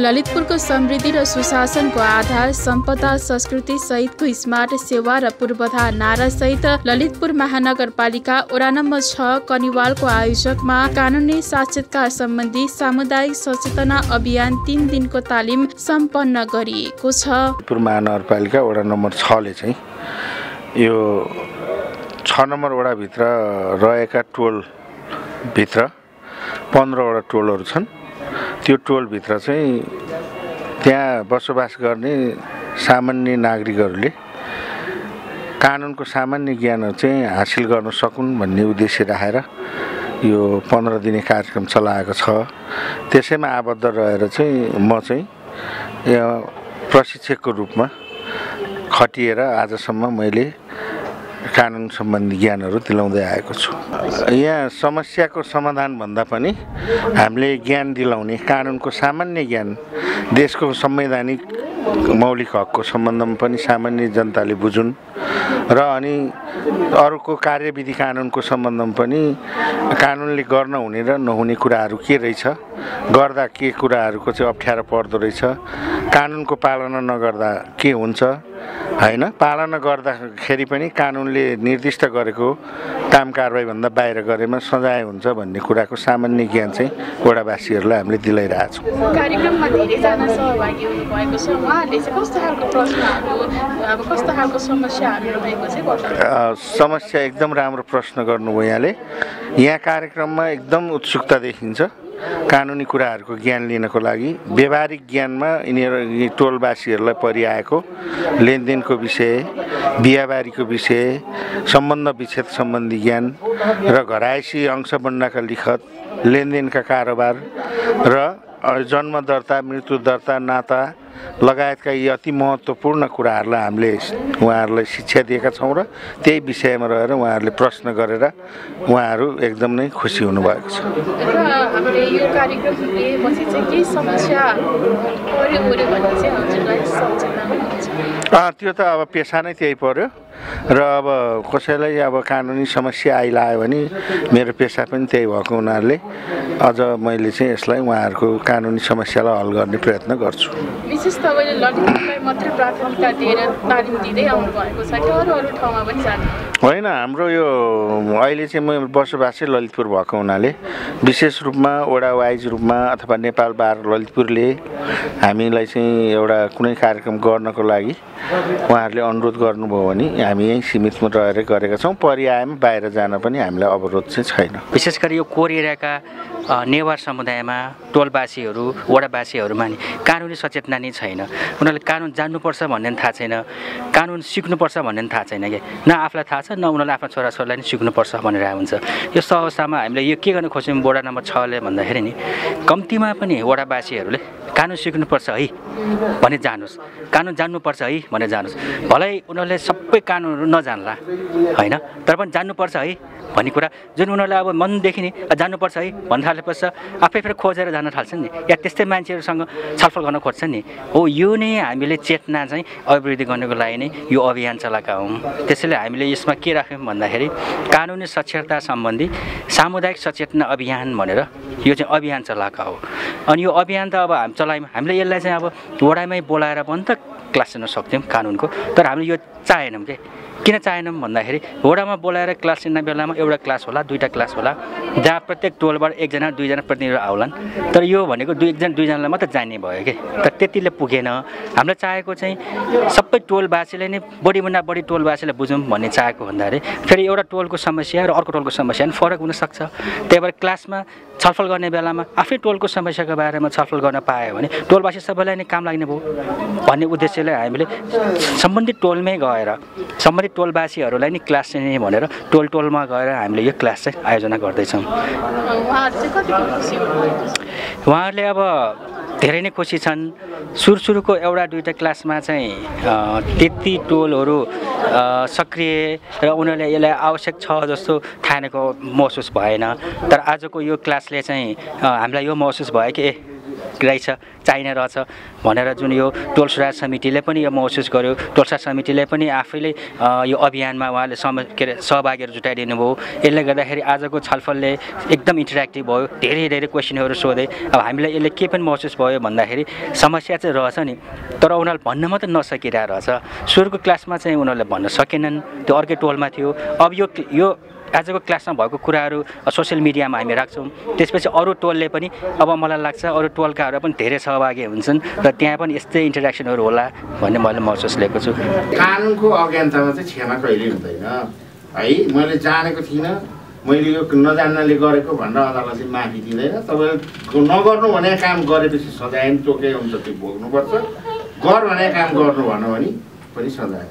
ललितपुरको समृद्धि र सुशासनको आधार सम्पदा संस्कृति सहितको स्मार्ट सेवा र पूर्वाधार नारा सहित ललितपुर महानगरपालिका वडा नम्बर छ कनिवालको आयोजकमा कानुनी साक्षरता सम्बन्धी सामुदायिक सचेतना अभियान तिन दिनको तालिम सम्पन्न गरिएको छ। महानगरपालिका वडा नम्बर छले चाहिँ यो छ नम्बर वडाभित्र रहेका टोलभित्र पन्ध्रवटा टोलहरू छन्। त्यो टोलभित्र चाहिँ त्यहाँ बसोबास गर्ने सामान्य नागरिकहरूले कानुनको सामान्य ज्ञानहरू चाहिँ हासिल गर्न सकुन् भन्ने उद्देश्य राखेर यो पन्ध्र दिने कार्यक्रम चलाएको छ। त्यसैमा आबद्ध रहेर चाहिँ म चाहिँ प्रशिक्षकको रूपमा खटिएर आजसम्म मैले कानुन सम्बन्धी ज्ञानहरू दिलाउँदै आएको छु। यहाँ समस्याको समाधान भन्दा पनि हामीले ज्ञान दिलाउने कानुनको सामान्य ज्ञान देशको संवैधानिक मौलिक हकको सम्बन्धमा पनि सामान्य जनताले बुझुन् र अनि अरूको कार्यविधि कानुनको सम्बन्धमा पनि कानुनले गर्न हुने र नहुने कुराहरू के रहेछ गर्दा के कुराहरूको चाहिँ अप्ठ्यारो पर्दो रहेछ कानुनको पालना नगर्दा के हुन्छ होइन? पालना गर्दाखेरि पनि कानुनले निर्दिष्ट गरेको काम कारवाहीभन्दा बाहिर गरेमा सजाय हुन्छ भन्ने कुराको सामान्य ज्ञान चाहिँ वडावासीहरूलाई हामीले दिलाइरहेछौँ। कार्यक्रममा धेरैजना सहभागी हुनुभएको छ। उहाँहरूले चाहिँ कस्तो खालको प्रश्नहरू अब कस्तो खालको समस्याहरू रहेको चाहिँ बताउनु समस्या एकदम राम्रो प्रश्न गर्नुभयो यहाँले। यहाँ कार्यक्रममा एकदम उत्सुकता देखिन्छ। कानुनी कुराहरूको ज्ञान लिनको लागि व्यवहारिक ज्ञानमा यिनीहरू टोलवासीहरूलाई परिआएको लेनदेनको विषय बिहाबारीको विषय सम्बन्ध विच्छेद सम्बन्धी ज्ञान र घरायसी अंश बन्नका लिखत लेनदेनका कारोबार र जन्म दर्ता मृत्यु दर्ता नाता लगायतका यी अति महत्त्वपूर्ण कुराहरूलाई हामीले उहाँहरूलाई शिक्षा दिएका छौँ र त्यही विषयमा रहेर उहाँहरूले प्रश्न गरेर उहाँहरू एकदम नै खुसी हुनुभएको छ। पऱ्यो पऱ्यो त्यो त अब पेसा नै त्यही पर्यो र अब कसैलाई अब कानुनी समस्या आइलायो भने मेरो पेसा पनि त्यही भएको हुनाले अझ मैले चाहिँ यसलाई उहाँहरूको कानुनी समस्यालाई हल गर्ने प्रयत्न गर्छु। विशेष तपाईँले ललितपुरलाई मात्रै प्राथमिकता दिएर तालिम दिँदै आउनु भएको छ कि अरू अरू ठाउँमा पनि जानु? होइन हाम्रो यो अहिले चाहिँ म बसोबासै ललितपुर भएको हुनाले विशेष रूपमा वडा वाइज रूपमा अथवा नेपाल बार ललितपुरले हामीलाई चाहिँ एउटा कुनै कार्यक्रम गर्नको लागि उहाँहरूले अनुरोध गर्नुभयो भने हामी यहीँ सीमितमा रहेर गरेका छौँ। परिआएमा बाहिर जान पनि हामीलाई अवरोध चाहिँ छैन। विशेष गरी यो कोर एरियाका नेवार समुदायमा टोलवासीहरू वडावासीहरूमा नि कानुनी सचेतना नै छैन। उनीहरूले कानुन जान्नुपर्छ भन्ने पनि थाहा छैन। कानुन सिक्नुपर्छ भन्ने पनि थाहा छैन कि। न आफूलाई थाहा छ न उनीहरूले आफ्नो छोराछोरीलाई नि सिक्नुपर्छ भनेर हुन्छ। यो अवस्थामा हामीले यो के गर्न खोज्यौँ वडा नम्बर छले भन्दाखेरि नि कम्तीमा पनि वडावासीहरूले कानुन सिक्नुपर्छ है भने जानुहोस् कानुन जान्नुपर्छ है भनेर जानुहोस् भलै उनीहरूले सबै कानुनहरू नजान्ला होइन? तर पनि जान्नुपर्छ है भन्ने कुरा। जुन उनीहरूलाई अब मनदेखि नै जान्नुपर्छ है भन्न थालेपछि आफै फेरि खोजेर जान थाल्छन् नि। या त्यस्तै मान्छेहरूसँग छलफल गर्न खोज्छन् नि। हो यो नै हामीले चेतना चाहिँ अभिवृद्धि गर्नको लागि नै यो अभियान चलाएका हौँ। त्यसैले हामीले यसमा के राख्यौँ भन्दाखेरि कानुनी साक्षरता सम्बन्धी सामुदायिक सचेतना अभियान भनेर यो चाहिँ अभियान चलाएका हो। अनि यो अभियान त अब हामी चलायौँ। हामीले यसलाई चाहिँ अब वडामै बोलाएर पनि त क्लास लिन सक्थ्यौँ कानुनको। तर हामीले यो चाहेनौँ के? किन चाहेनौँ भन्दाखेरि वडामा बोलाएर क्लास लिने बेलामा एउटा क्लास होला दुईवटा क्लास होला जहाँ प्रत्येक टोलबाट एकजना दुईजना प्रतिनिधि आउलान्। तर यो भनेको दुई एकजना दुईजनालाई मात्रै जाने भयो कि? तर त्यतिले पुगेन। हामीलाई चाहेको चाहिँ सबै टोलवासीले नै बढीभन्दा बढी टोलवासीलाई बुझौँ भन्ने चाहेको भन्दाखेरि फेरि एउटा टोलको समस्या र अर्को टोलको समस्या पनि फरक हुनसक्छ। त्यही भएर क्लासमा छलफल गर्ने बेलामा आफ्नै टोलको समस्याको बारेमा छलफल गर्न पायो भने टोलवासी सबैलाई नै काम लाग्ने भयो भन्ने उद्देश्यले हामीले सम्बन्धित टोलमै गएर सम्बन्धित टोलवासीहरूलाई नै क्लास चाहिँ भनेर टोल टोलमा गएर हामीले यो क्लास चाहिँ आयोजना गर्दैछौँ। चाहिँ उहाँहरूले अब धेरै नै खुसी छन्। सुरु सुरुको एउटा दुइटा क्लासमा चाहिँ त्यति टोलहरू सक्रिय र उनीहरूले यसलाई आवश्यक छ जस्तो ठानेको महसुस भएन। तर आजको यो क्लासले चाहिँ हामीलाई यो महसुस भयो कि ए रहेछ चाहिने रहेछ भनेर जुन यो टोल सुधार समितिले पनि यो महसुस गर्यो। टोल सुधार समितिले पनि आफैले यो अभियानमा उहाँले सम के अरे सहभागीहरू जुटाइदिनु भयो। यसले गर्दाखेरि आजको छलफलले एकदम इन्टरेक्टिभ भयो धेरै धेरै क्वेसनहरू सोधे। अब हामीलाई यसले के पनि महसुस भयो भन्दाखेरि समस्या चाहिँ रहेछ नि तर उनीहरूले भन्न मात्रै नसकिरहेको रहेछ। सुरुको क्लासमा चाहिँ उनीहरूले भन्न सकेनन्। त्यो अर्कै टोलमा थियो। अब यो यो आजको क्लासमा भएको कुराहरू सोसियल मिडियामा हामी राख्छौँ। त्यसपछि अरू टोलले पनि अब मलाई लाग्छ अरू टोलकाहरू पनि धेरै सहभागी हुन्छन् र त्यहाँ पनि यस्तै इन्टरेक्सनहरू होला भन्ने मैले महसुस लिएको छु। कानुनको अज्ञानतामा चाहिँ क्षमा कहिल्यै हुँदैन। है मैले जानेको थिइनँ मैले यो नजान्नाले गरेको भनेर अदालतले चाहिँ माफी दिँदैन। तपाईँले नगर्नु भने काम गरेपछि सजाय पनि चोकै हुन्छ त्यो भोग्नुपर्छ। गर भने काम गर्नु भन्यो भने पनि सजाय